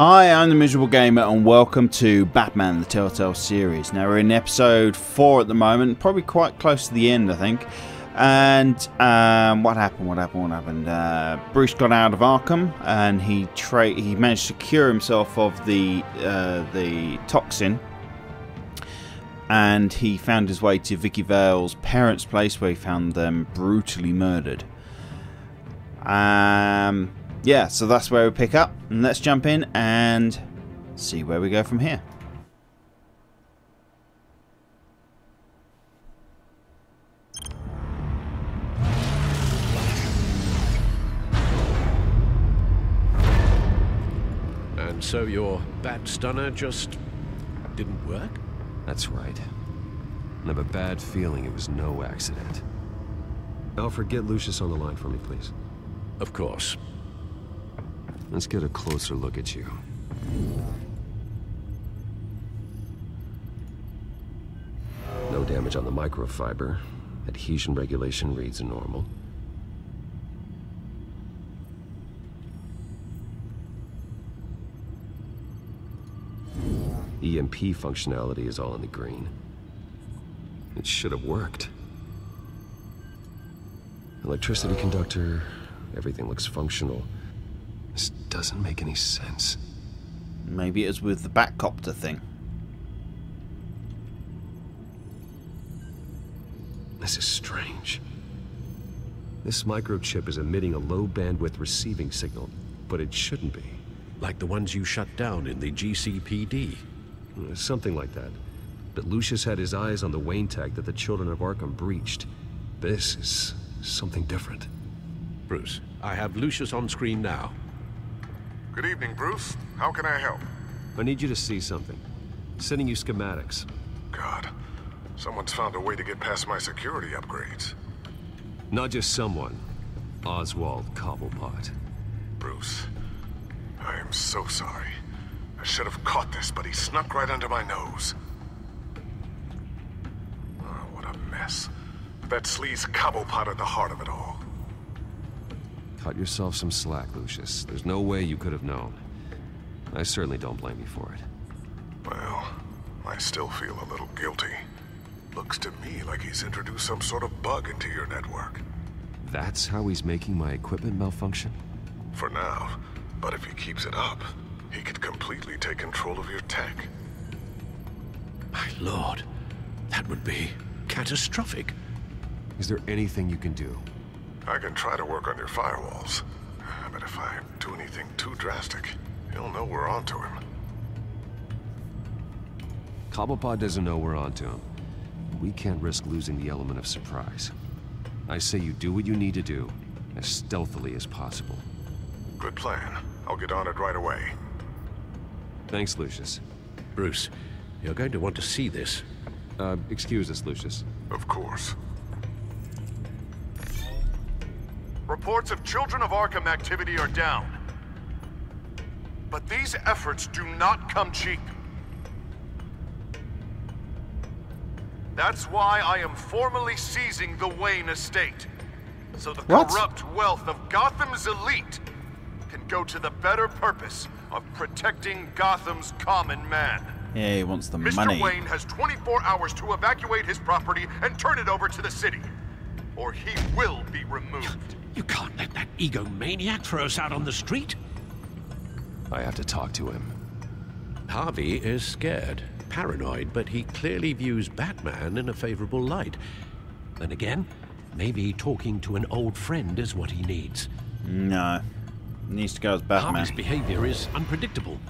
Hi, I'm the Miserable Gamer, and welcome to Batman the Telltale series. Now, we're in episode 4 at the moment, probably quite close to the end, I think. And um, what happened? What happened? What happened? Uh, Bruce got out of Arkham, and he he managed to cure himself of the uh, the toxin. And he found his way to Vicky Vale's parents' place, where he found them brutally murdered. Um, yeah, so that's where we pick up. And let's jump in and see where we go from here. And so your bat stunner just didn't work? That's right. I have a bad feeling it was no accident. Alfred, get Lucius on the line for me, please. Of course. Let's get a closer look at you. No damage on the microfiber. Adhesion regulation reads normal. EMP functionality is all in the green. It should have worked. Electricity conductor, everything looks functional. This doesn't make any sense. Maybe it was with the Batcopter thing. This is strange. This microchip is emitting a low bandwidth receiving signal, but it shouldn't be. Like the ones you shut down in the GCPD. Uh, Something like that. But Lucius had his eyes on the Wayne Tech that the Children of Arkham breached. This is something different. Bruce, I have Lucius on screen now. Good evening, Bruce. How can I help? I need you to see something. Sending you schematics. God, someone's found a way to get past my security upgrades. Not just someone. Oswald Cobblepot. Bruce, I am so sorry. I should have caught this, but he snuck right under my nose. Oh, what a mess. That sleaze Cobblepot at the heart of it all. Cut yourself some slack, Lucius. There's no way you could have known. I certainly don't blame you for it. Well, I still feel a little guilty. Looks to me like he's introduced some sort of bug into your network. That's how he's making my equipment malfunction? For now. But if he keeps it up, he could completely take control of your tech. My lord, that would be catastrophic. Is there anything you can do? I can try to work on your firewalls. But if I do anything too drastic, he'll know we're onto him. Cobblepot doesn't know we're onto him. We can't risk losing the element of surprise. I say you do what you need to do, as stealthily as possible. Good plan. I'll get on it right away. Thanks, Lucius. Bruce, you're going to want to see this. Uh, excuse us, Lucius. Of course. Reports of Children of Arkham activity are down. But these efforts do not come cheap. That's why I am formally seizing the Wayne estate. So the What? corrupt wealth of Gotham's elite can go to the better purpose of protecting Gotham's common man. Yeah, he wants the Mr. money. Wayne has 24 hours to evacuate his property and turn it over to the city. Or he will be removed. You can't let that egomaniac throw us out on the street. I have to talk to him. Harvey is scared, paranoid, but he clearly views Batman in a favorable light. Then again, maybe talking to an old friend is what he needs. No. Needs to go as Batman. Harvey's behavior is unpredictable,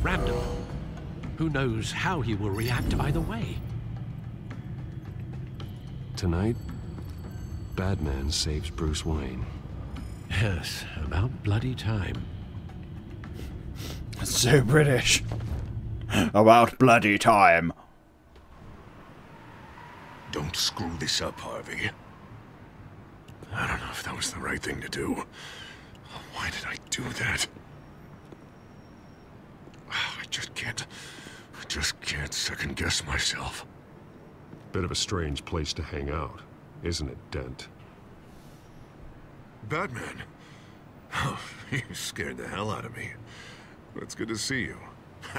random. Who knows how he will react either way? Tonight, Batman saves Bruce Wayne. Yes, about bloody time. That's So British. About bloody time. Don't screw this up, Harvey. I don't know if that was the right thing to do. Why did I do that? Ah, I just can't... I just can't second guess myself. Bit of a strange place to hang out, isn't it, Dent? Batman. Oh, you scared the hell out of me. It's good to see you.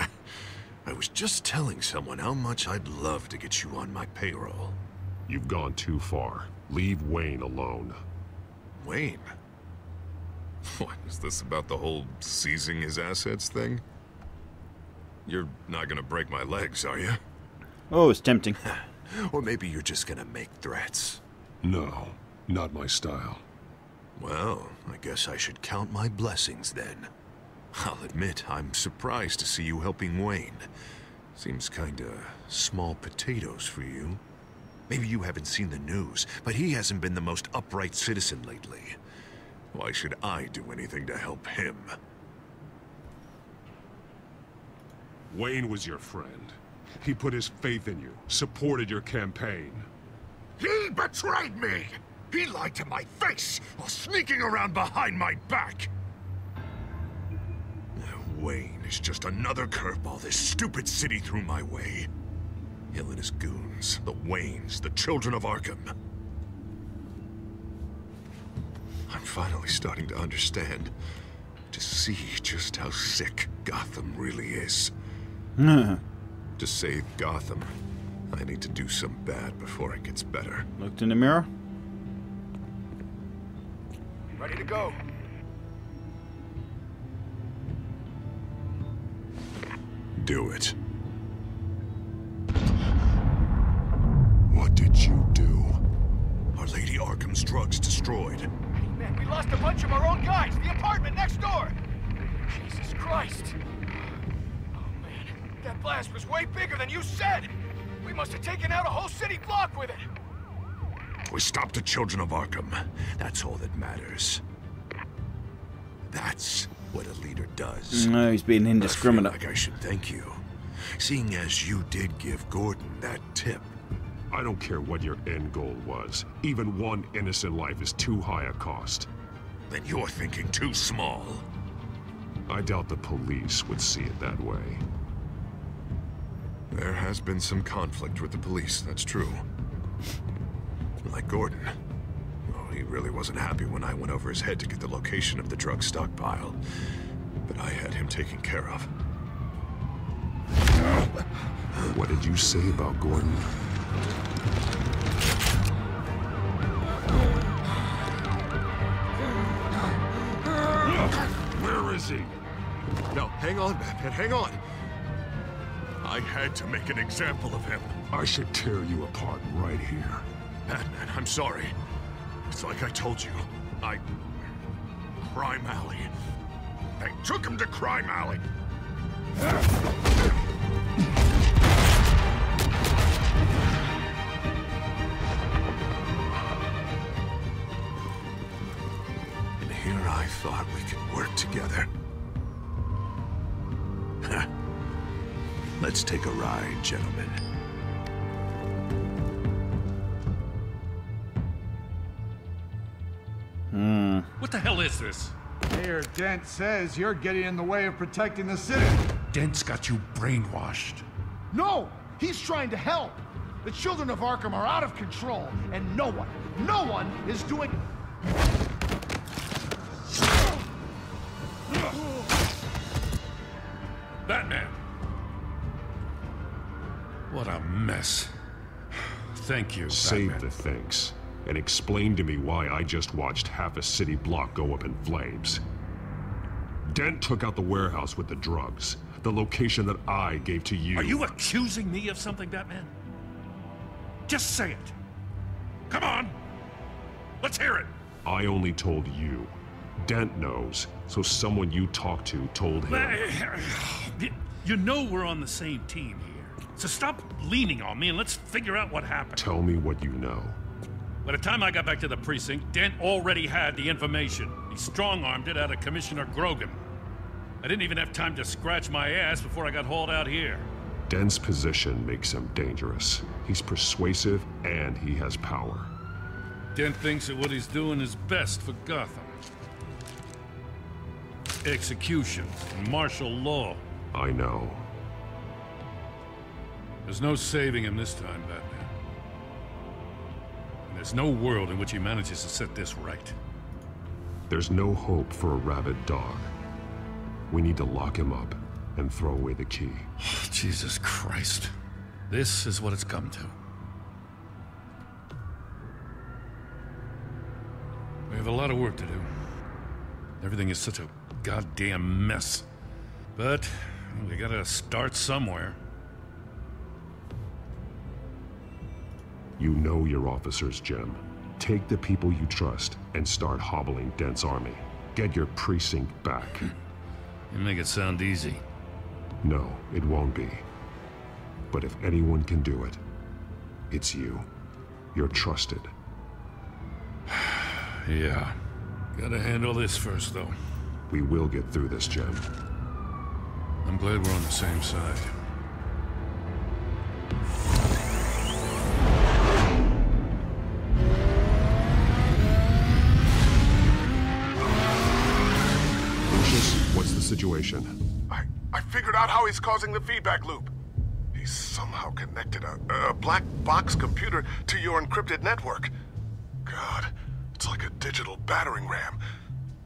I was just telling someone how much I'd love to get you on my payroll. You've gone too far. Leave Wayne alone. Wayne? What, is this about the whole seizing his assets thing? You're not gonna break my legs, are you? Oh, it's tempting. Or maybe you're just gonna make threats. No, not my style. Well, I guess I should count my blessings then. I'll admit, I'm surprised to see you helping Wayne. Seems kinda small potatoes for you. Maybe you haven't seen the news, but he hasn't been the most upright citizen lately. Why should I do anything to help him? Wayne was your friend. He put his faith in you, supported your campaign. He betrayed me! He lied to my face while sneaking around behind my back! Wayne is just another curveball this stupid city threw my way. Hill and his goons, the Waynes, the children of Arkham. I'm finally starting to understand, to see just how sick Gotham really is. to save Gotham, I need to do some bad before it gets better. Looked in the mirror. Ready to go. Do it. What did you do? Our Lady Arkham's drugs destroyed. Man, we lost a bunch of our own guys. The apartment next door. Jesus Christ. Oh, man. That blast was way bigger than you said. We must have taken out a whole city block with it. We stopped the children of Arkham. That's all that matters. That's what a leader does. No, he's being I indiscriminate. feel like I should thank you. Seeing as you did give Gordon that tip. I don't care what your end goal was. Even one innocent life is too high a cost. Then you're thinking too small. I doubt the police would see it that way. There has been some conflict with the police, that's true. Like Gordon. Oh, he really wasn't happy when I went over his head to get the location of the drug stockpile. But I had him taken care of. What did you say about Gordon? Where is he? No, hang on, Batman, hang on. I had to make an example of him. I should tear you apart right here. Batman, I'm sorry. It's like I told you. I... Crime Alley. They took him to Crime Alley. And here I thought we could work together. Let's take a ride, gentlemen. Hmm. What the hell is this? Mayor Dent says you're getting in the way of protecting the city. Dent's got you brainwashed. No! He's trying to help! The children of Arkham are out of control, and no one, no one is doing... Batman! Mess. Thank you, Save Batman. the thanks. And explain to me why I just watched half a city block go up in flames. Dent took out the warehouse with the drugs. The location that I gave to you. Are you accusing me of something, Batman? Just say it. Come on! Let's hear it! I only told you. Dent knows, so someone you talked to told him. You- You know we're on the same team here. So stop leaning on me and let's figure out what happened. Tell me what you know. By the time I got back to the precinct, Dent already had the information. He strong-armed it out of Commissioner Grogan. I didn't even have time to scratch my ass before I got hauled out here. Dent's position makes him dangerous. He's persuasive and he has power. Dent thinks that what he's doing is best for Gotham. Execution and martial law. I know. There's no saving him this time, Batman. And there's no world in which he manages to set this right. There's no hope for a rabid dog. We need to lock him up and throw away the key. Jesus Christ. This is what it's come to. We have a lot of work to do. Everything is such a goddamn mess. But we gotta start somewhere. You know your officers, Jim. Take the people you trust and start hobbling Dent's army. Get your precinct back. You make it sound easy. No, it won't be. But if anyone can do it, it's you. You're trusted. Yeah. Gotta handle this first, though. We will get through this, Jim. I'm glad we're on the same side. Situation? I, I figured out how he's causing the feedback loop. He's somehow connected a, a black box computer to your encrypted network. God, it's like a digital battering ram.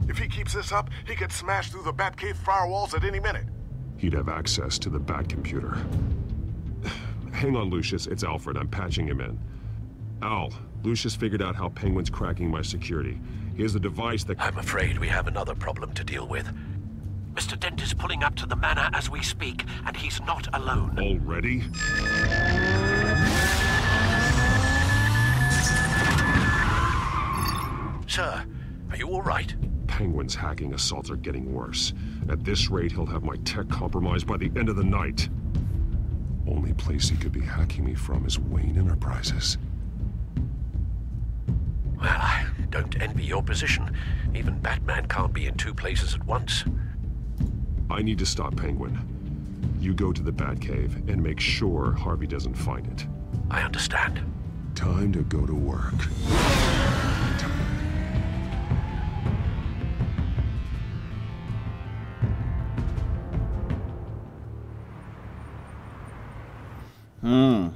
If he keeps this up, he could smash through the Batcave firewalls at any minute. He'd have access to the Bat computer. Hang on, Lucius. It's Alfred. I'm patching him in. Al, Lucius figured out how Penguin's cracking my security. Here's the device that... I'm afraid we have another problem to deal with. Mr. Dent is pulling up to the manor as we speak, and he's not alone. Already? Sir, are you all right? Penguin's hacking assaults are getting worse. At this rate, he'll have my tech compromised by the end of the night. Only place he could be hacking me from is Wayne Enterprises. Well, I don't envy your position. Even Batman can't be in two places at once. I need to stop Penguin. You go to the Batcave and make sure Harvey doesn't find it. I understand. Time to go to work. Hmm.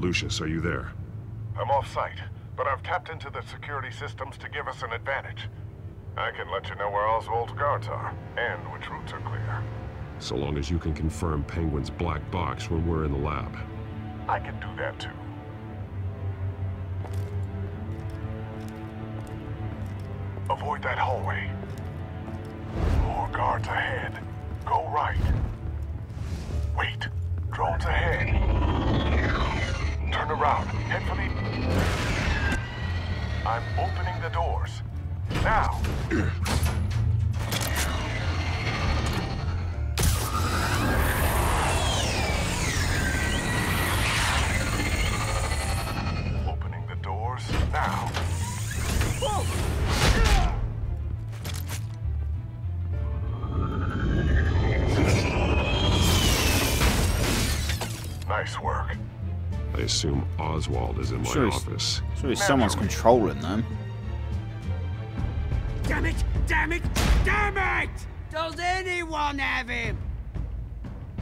Lucius, are you there? I'm off site, but I've tapped into the security systems to give us an advantage. I can let you know where Oswald's guards are, and which routes are clear. So long as you can confirm Penguin's black box when we're in the lab. I can do that too. Avoid that hallway. More guards ahead. Go right. Wait. Drones ahead. Turn around. Head for the... I'm opening the doors. Now. Assume Oswald is in my Sure he's- office. surely someone's controlling them. Damn it! Damn it! Damn it! Does anyone have him?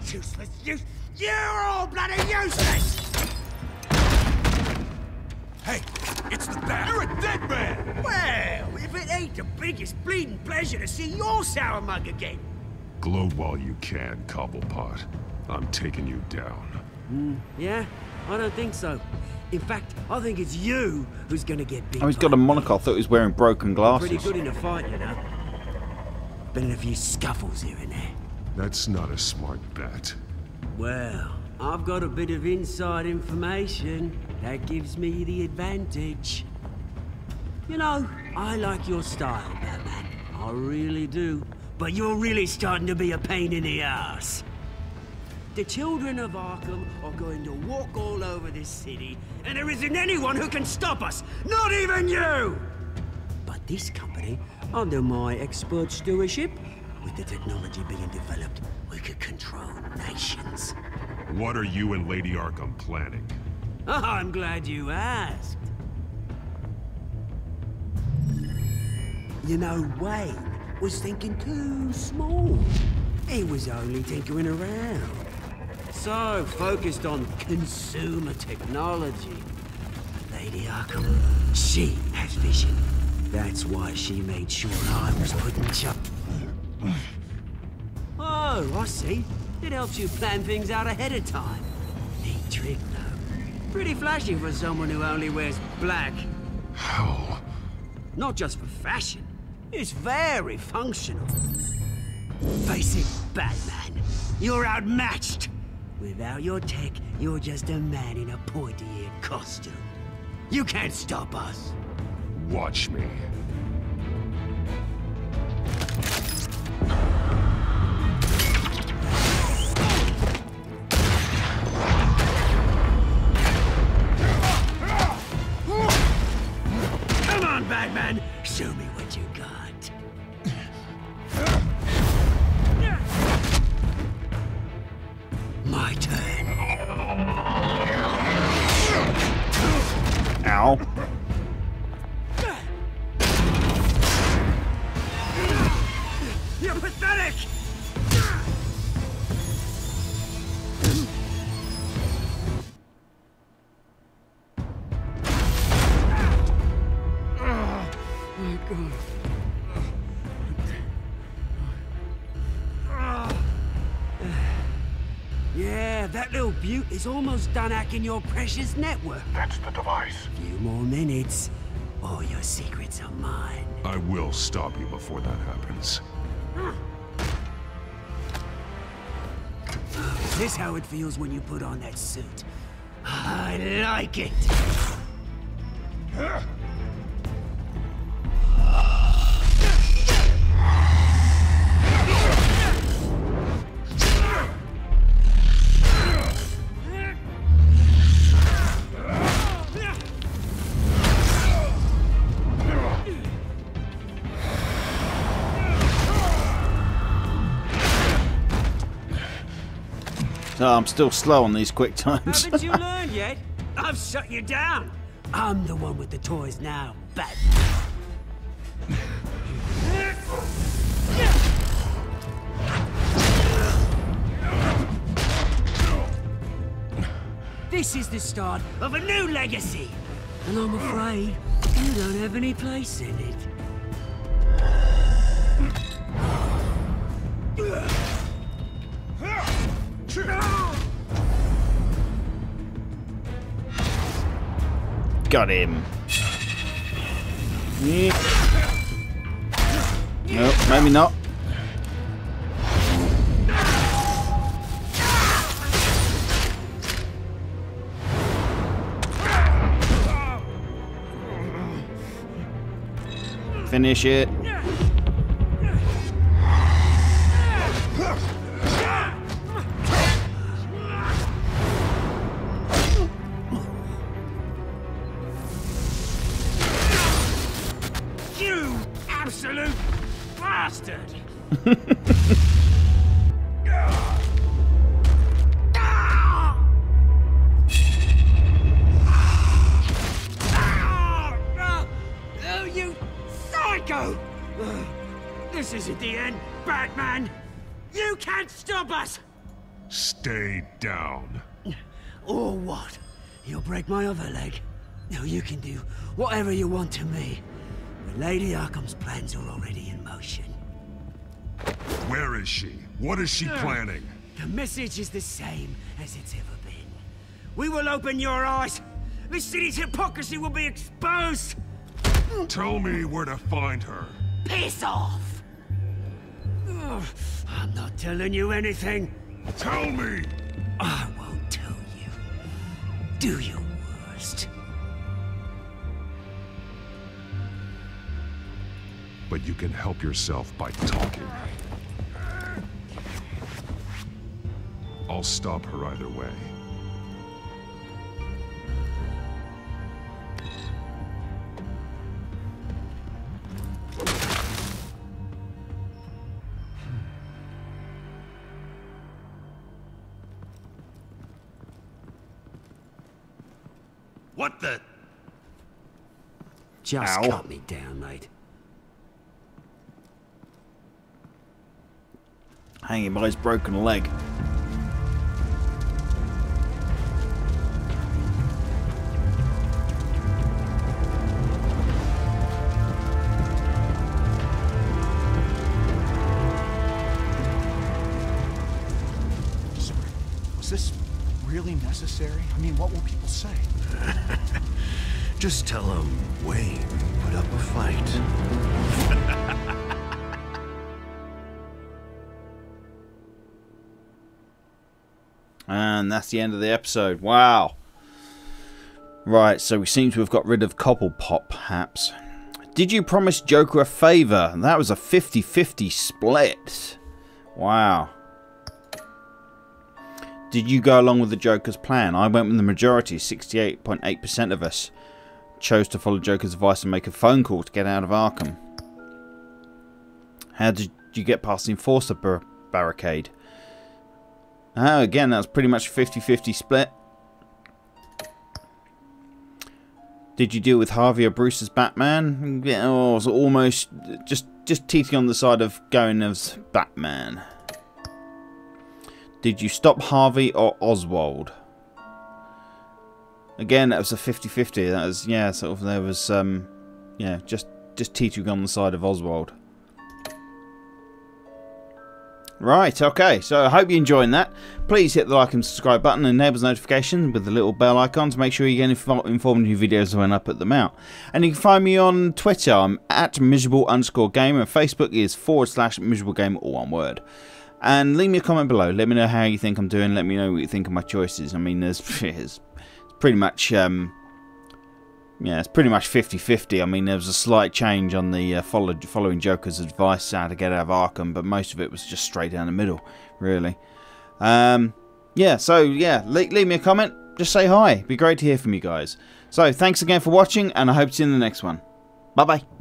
Useless, use. You're all bloody useless! Hey, it's the bat. You're a dead man. Well, if it ain't the biggest bleeding pleasure to see your sour mug again. Gloat while you can, Cobblepot. I'm taking you down. Mm. Yeah? I don't think so. In fact, I think it's you who's gonna get beat. Oh, he's got a monocle. I thought he was wearing broken glasses. Pretty good in a fight, you know. Been in a few scuffles here and there. That's not a smart bet. Well, I've got a bit of inside information that gives me the advantage. You know, I like your style, Batman. I really do. But you're really starting to be a pain in the ass. The children of Arkham are going to walk all over this city, and there isn't anyone who can stop us, not even you! But this company, under my expert stewardship, with the technology being developed, we could control nations. What are you and Lady Arkham planning? I'm glad you asked. You know, Wayne was thinking too small. He was only tinkering around. So focused on consumer technology. Lady Arkham, she has vision. That's why she made sure I was put in charge. Oh, I see. It helps you plan things out ahead of time. Neat trick, though. Pretty flashy for someone who only wears black. Hell. Not just for fashion. It's very functional. Face it, Batman. You're outmatched. Without your tech, you're just a man in a pointy-eared costume. You can't stop us. Watch me. Ow. Is almost done hacking your precious network. That's the device. Few more minutes, all your secrets are mine. I will stop you before that happens. Oh, is this how it feels when you put on that suit? I like it. So I'm still slow on these quick times. Haven't you learned yet? I've shut you down. I'm the one with the toys now, Batman. This is the start of a new legacy. And I'm afraid you don't have any place in it. Got him. Nope, maybe not. Finish it. Stay down. Or what? You'll break my other leg. Now you can do whatever you want to me. But Lady Arkham's plans are already in motion. Where is she? What is she planning? The message is the same as it's ever been. We will open your eyes. The city's hypocrisy will be exposed. Tell me where to find her. Piss off! I'm not telling you anything. Tell me! I won't tell you. Do your worst. But you can help yourself by talking. I'll stop her either way. What the? Just Ow. cut me down, mate. Hanging by his broken leg. Just tell him Wayne put up a fight. And that's the end of the episode. Wow. Right, so we seem to have got rid of Cobblepot, perhaps. Did you promise Joker a favour? That was a 50-50 split. Wow. Did you go along with the Joker's plan? I went with the majority, 68.8% of us. Chose to follow Joker's advice and make a phone call to get out of Arkham. How did you get past the Enforcer bar barricade? Oh, again, that's pretty much a 50-50 split. Did you deal with Harvey or Bruce as Batman? Yeah, oh, it was almost just just teetering on the side of going as Batman. Did you stop Harvey or Oswald? Again, that was a 50-50. That was yeah, sort of there was um yeah, just just teetering on the side of Oswald. Right, okay, so I hope you're enjoying that. Please hit the like and subscribe button and enable notifications with the little bell icon to make sure you get info informed new videos when I put them out. And you can find me on Twitter, I'm at miserable underscore game, and Facebook is forward slash miserable game, all one word. And leave me a comment below, let me know how you think I'm doing, let me know what you think of my choices. I mean, there's it's pretty much um, yeah, it's pretty much 50-50. I mean, there was a slight change on the uh, following Joker's advice how to get out of Arkham, but most of it was just straight down the middle, really. Um, yeah, so yeah, leave, leave me a comment. Just say hi. It'd be great to hear from you guys. So, thanks again for watching, and I hope to see you in the next one. Bye-bye.